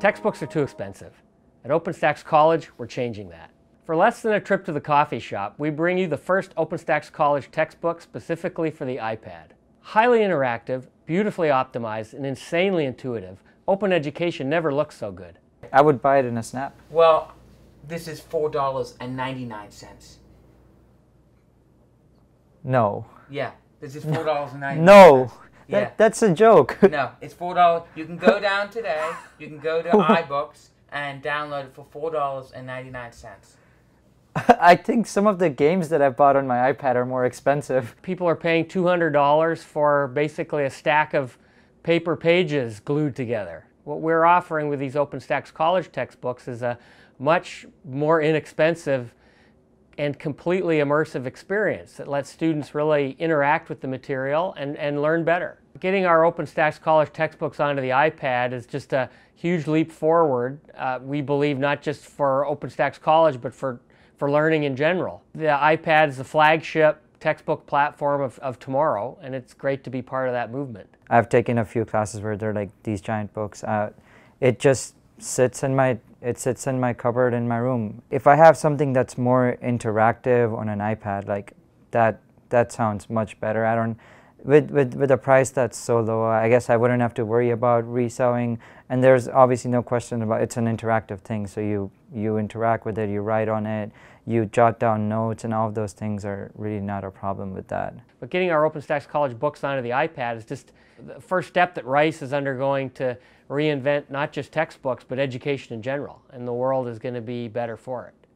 Textbooks are too expensive. At OpenStax College, we're changing that. For less than a trip to the coffee shop, we bring you the first OpenStax College textbook specifically for the iPad. Highly interactive, beautifully optimized, and insanely intuitive, Open Education never looks so good. I would buy it in a snap. Well, this is four dollars and ninety nine cents. No. Yeah, this is four dollars and Yeah. That, that's a joke. No, it's four dollars. You can go down today. You can go to iBooks and download it for four dollars and ninety nine cents. I think some of the games that I've bought on my iPad are more expensive. People are paying $200 for basically a stack of paper pages glued together. What we're offering with these OpenStax college textbooks is a much more inexpensive and completely immersive experience that lets students really interact with the material and, and learn better. Getting our OpenStax college textbooks onto the iPad is just a huge leap forward. Uh, we believe not just for OpenStax college, but for, for learning in general. The iPad is the flagship textbook platform of, of tomorrow, and it's great to be part of that movement. I've taken a few classes where they're like these giant books. Uh, it just sits in my it sits in my cupboard in my room. If I have something that's more interactive on an iPad, like that, that sounds much better. I don't with, with, with a price that's so low, I guess I wouldn't have to worry about reselling. And there's obviously no question about it's an interactive thing. So you, you interact with it, you write on it, you jot down notes, and all of those things are really not a problem with that. But getting our OpenStax College books onto the iPad is just the first step that Rice is undergoing to reinvent not just textbooks, but education in general. And the world is going to be better for it.